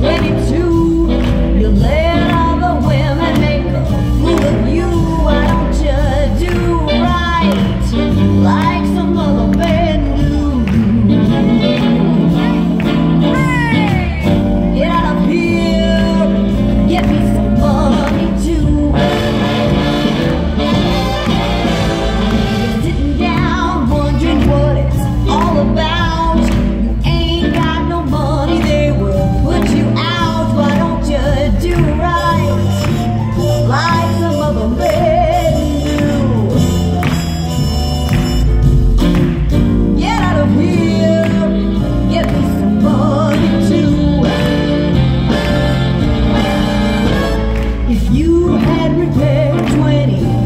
Let it had repaired 20